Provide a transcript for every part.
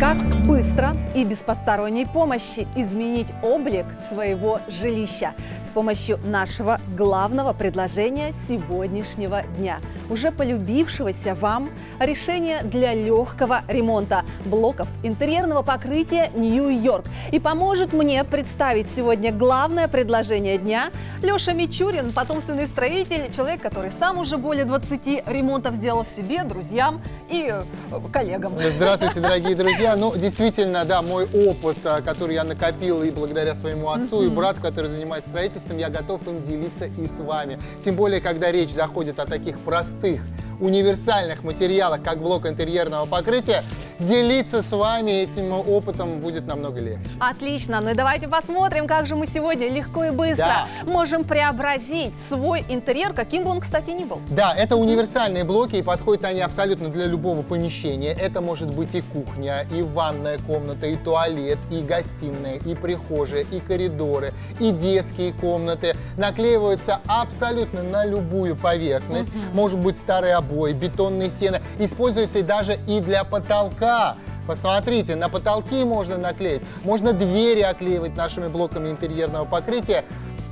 Как быстро и без посторонней помощи изменить облик своего жилища помощью нашего главного предложения сегодняшнего дня, уже полюбившегося вам решения для легкого ремонта блоков интерьерного покрытия Нью-Йорк. И поможет мне представить сегодня главное предложение дня Леша Мичурин, потомственный строитель, человек, который сам уже более 20 ремонтов сделал себе, друзьям и э, коллегам. Здравствуйте, дорогие друзья. Ну, действительно, да, мой опыт, а, который я накопил и благодаря своему отцу, и брату, который занимается строительством, я готов им делиться и с вами. Тем более, когда речь заходит о таких простых, универсальных материалах, как блок интерьерного покрытия, делиться с вами этим опытом будет намного легче. Отлично, ну и давайте посмотрим, как же мы сегодня легко и быстро Да. можем преобразить свой интерьер, каким бы он, кстати, ни был. Да, это универсальные блоки, и подходят они абсолютно для любого помещения. Это может быть и кухня, и ванная комната, и туалет, и гостиная, и прихожая, и коридоры, и детские комнаты. Наклеиваются абсолютно на любую поверхность. Может быть старые обои, бетонные стены. Используются даже и для потолка. Посмотрите, на потолки можно наклеить. Можно двери оклеивать нашими блоками интерьерного покрытия.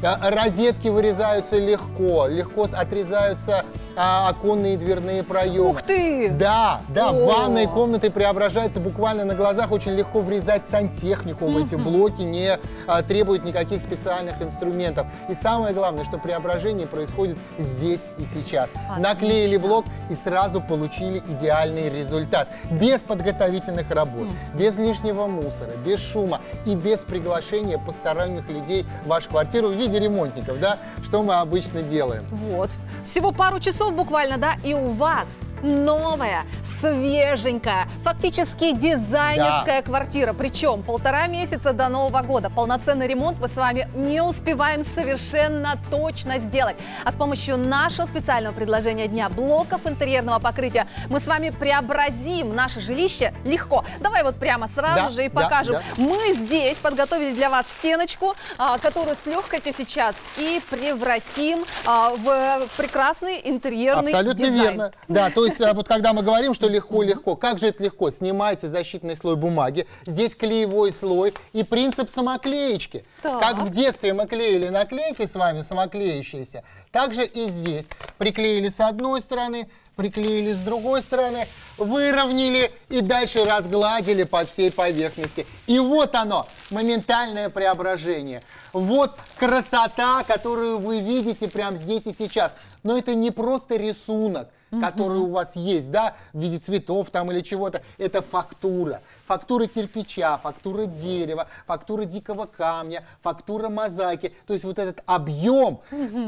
А, Розетки вырезаются легко, легко отрезаются а, оконные и дверные проемы. Ух ты! Да, да, О. ванные комнаты преображаются буквально на глазах. Очень легко врезать сантехнику в эти блоки, не а, требует никаких специальных инструментов. И самое главное, что преображение происходит здесь и сейчас. Наклеили блок и сразу получили идеальный результат. Без подготовительных работ, без лишнего мусора, без шума и без приглашения посторонних людей в вашу квартиру в виде ремонтников, да, что мы обычно делаем. Вот. Всего пару часов буквально, да, и у вас новая, свеженькая, фактически дизайнерская квартира. Причем полтора месяца до Нового года. Полноценный ремонт мы с вами не успеваем совершенно точно сделать. А с помощью нашего специального предложения дня блоков интерьерного покрытия мы с вами преобразим наше жилище легко. Давай вот прямо сразу Да, же и да, покажем. да. Мы здесь подготовили для вас стеночку, а, которую с легкостью сейчас и превратим а, в прекрасный интерьерный Абсолютно дизайн. верно. Да, то есть вот когда мы говорим, что легко-легко, как же это легко? Снимаете защитный слой бумаги, здесь клеевой слой и принцип самоклеечки. Так. Как в детстве мы клеили наклейки с вами, самоклеющиеся, так же и здесь. Приклеили с одной стороны, приклеили с другой стороны, выровняли и дальше разгладили по всей поверхности. И вот оно, моментальное преображение. Вот красота, которую вы видите прямо здесь и сейчас. Но это не просто рисунок, который у вас есть, да, в виде цветов там или чего-то. Это фактура. Фактура кирпича, фактура дерева, фактура дикого камня, фактура мозаики. То есть вот этот объем,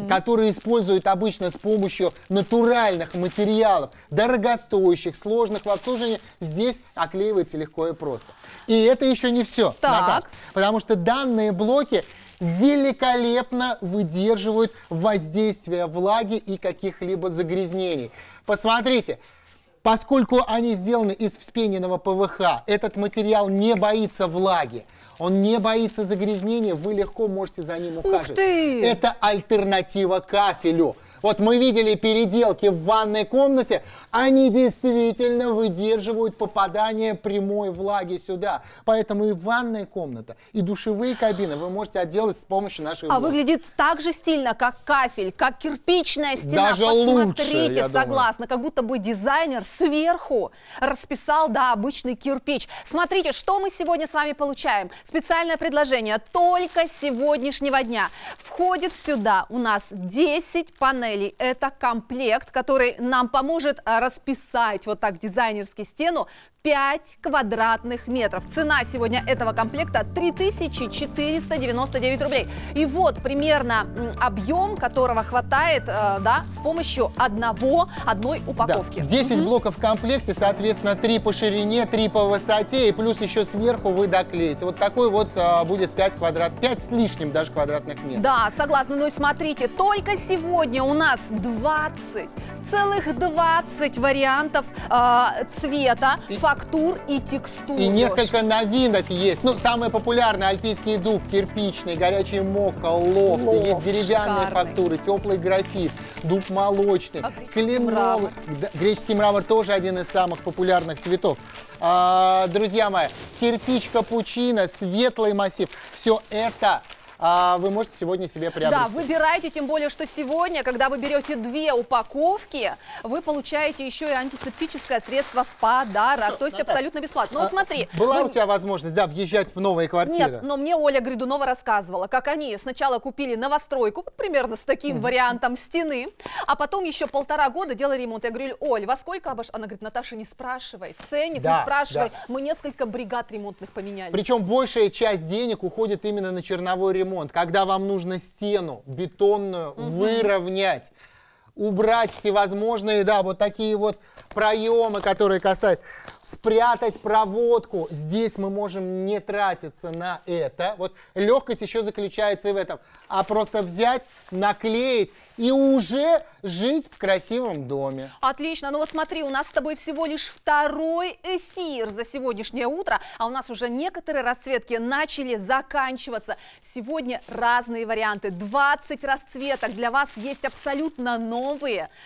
который используют обычно с помощью натуральных материалов, дорогостоящих, сложных в обслуживании, здесь оклеивается легко и просто. И это еще не все. Так. Потому что данные блоки великолепно выдерживают воздействие влаги и каких-либо загрязнений. Посмотрите, поскольку они сделаны из вспененного ПВХ, этот материал не боится влаги. Он не боится загрязнения, вы легко можете за ним ухаживать. ты! Это альтернатива кафелю. Вот мы видели переделки в ванной комнате, они действительно выдерживают попадание прямой влаги сюда. Поэтому и ванная комната, и душевые кабины вы можете отделать с помощью наших А блоков. выглядит так же стильно, как кафель, как кирпичная стена. Даже лучше, Посмотрите, я думаю. согласна, как будто бы дизайнер сверху расписал, да, обычный кирпич. Смотрите, что мы сегодня с вами получаем. Специальное предложение только сегодняшнего дня. Входит сюда у нас 10 панелей. Это комплект, который нам поможет а, расписать вот так дизайнерски стену 5 квадратных метров. Цена сегодня этого комплекта 3499 рублей. И вот примерно объем, которого хватает, э, да, с помощью одного, одной Да, упаковки. 10 блоков в комплекте, соответственно, 3 по ширине, 3 по высоте, и плюс еще сверху вы доклеите. Вот такой вот а, будет 5 квадрат, 5 с лишним даже квадратных метров. Да, согласна. Ну и смотрите, только сегодня у нас 20, целых 20 вариантов э, цвета, И- фактур и текстур. И несколько новинок есть. Ну, самые популярные альпийский дуб, кирпичный, горячий мока, лофт, Лофт есть деревянные шикарный. фактуры, теплый графит. дуб молочный, А кленовый. мрамор? Греческий мрамор тоже один из самых популярных цветов. А, друзья мои, кирпич капучино, светлый массив. Все это а, вы можете сегодня себе приобрести. Да, выбирайте, тем более, что сегодня, когда вы берете две упаковки, вы получаете еще и антисептическое средство в подарок, то есть Наташа, абсолютно бесплатно. Ну вот А, смотри. Была мы- у тебя возможность, да, въезжать в новые квартиры? Нет, но мне Оля Гридунова рассказывала, как они сначала купили новостройку, вот примерно с таким вариантом стены, а потом еще полтора года делали ремонт. Я говорю, Оль, во сколько обош... Она говорит, Наташа, не спрашивай, ценник Да, не спрашивай. да. Мы несколько бригад ремонтных поменяли. Причем большая часть денег уходит именно на черновой ремонт. Когда вам нужно стену бетонную выровнять, убрать всевозможные, да, вот такие вот проемы, которые касаются, спрятать проводку. Здесь мы можем не тратиться на это. Вот легкость еще заключается и в этом. А просто взять, наклеить и уже жить в красивом доме. Отлично, ну вот смотри, у нас с тобой всего лишь второй эфир за сегодняшнее утро, а у нас уже некоторые расцветки начали заканчиваться. Сегодня разные варианты, 20 расцветок для вас есть абсолютно новые,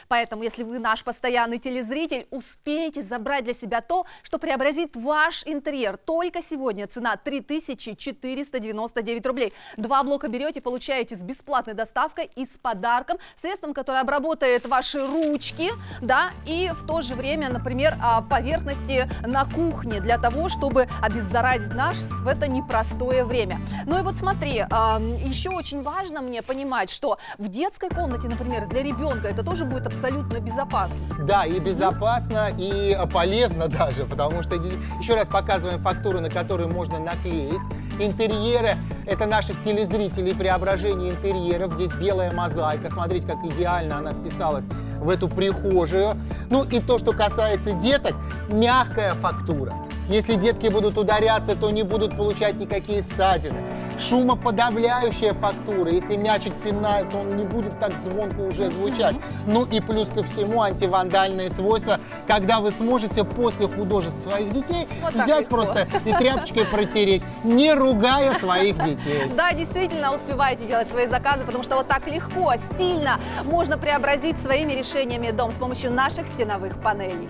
поэтому если вы наш постоянный телезритель, успейте забрать для себя то, что преобразит ваш интерьер. Только сегодня цена 3499 рублей. Два блока берете, получаете с бесплатной доставкой и с подарком, средством, которое обработает ваши ручки, да, и в то же время, например, а, поверхности на кухне для того, чтобы обеззаразить наш в это непростое время. Ну и вот смотри, еще очень важно мне понимать, что в детской комнате, например, для ребенка это тоже будет абсолютно безопасно. Да, и безопасно, и полезно даже, потому что еще раз показываем фактуры, на которые можно наклеить. Интерьеры – это наших телезрителей, преображение интерьеров. Здесь белая мозаика, смотрите, как идеально она вписалась в эту прихожую. Ну и то, что касается деток, мягкая фактура. Если детки будут ударяться, то не будут получать никакие ссадины. Шумоподавляющая фактура. Если мячик пинает, то он не будет так звонко уже звучать. Ну и плюс ко всему антивандальные свойства, когда вы сможете после художеств своих детей Вот взять просто и тряпочкой протереть, не ругая своих детей. Да, действительно, успевайте делать свои заказы, потому что вот так легко, стильно можно преобразить своими решениями дом с помощью наших стеновых панелей.